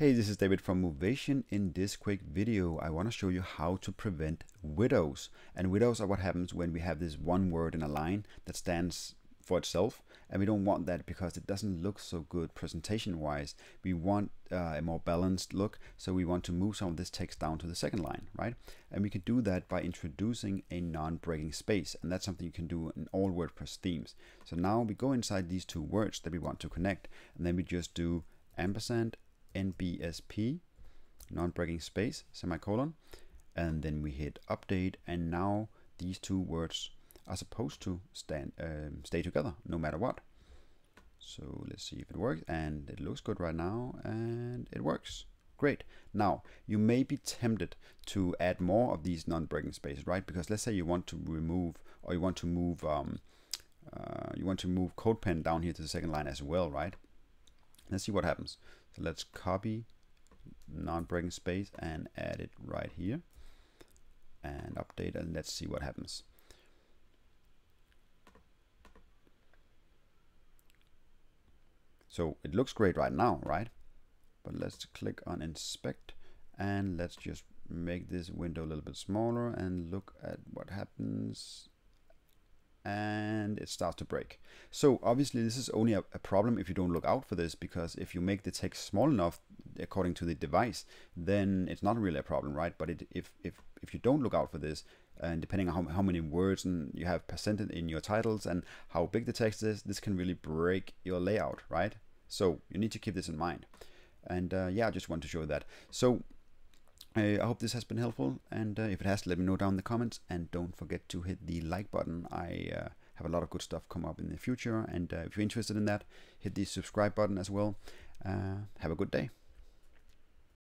Hey, this is David from Movation. In this quick video, I want to show you how to prevent widows. And widows are what happens when we have this one word in a line that stands for itself. And we don't want that because it doesn't look so good presentation wise. We want uh, a more balanced look. So we want to move some of this text down to the second line, right? And we can do that by introducing a non-breaking space. And that's something you can do in all WordPress themes. So now we go inside these two words that we want to connect. And then we just do ampersand NBSP, non-breaking space, semicolon, and then we hit update, and now these two words are supposed to stand um, stay together no matter what. So let's see if it works, and it looks good right now, and it works. Great. Now, you may be tempted to add more of these non-breaking spaces, right? Because let's say you want to remove, or you want to move, um, uh, you want to move CodePen down here to the second line as well, right? Let's see what happens. So let's copy non-breaking space and add it right here and update and let's see what happens. So it looks great right now, right? But let's click on inspect and let's just make this window a little bit smaller and look at what happens and it starts to break. So obviously this is only a, a, problem if you don't look out for this because if you make the text small enough according to the device then it's not really a problem right? But it, if, if, if you don't look out for this and depending on how, how many words and you have presented in your titles and how big the text is this can really break your layout right? So you need to keep this in mind. And uh, yeah I just want to show that. So I hope this has been helpful, and uh, if it has, let me know down in the comments. And don't forget to hit the like button. I uh, have a lot of good stuff come up in the future, and uh, if you're interested in that, hit the subscribe button as well. Uh, have a good day.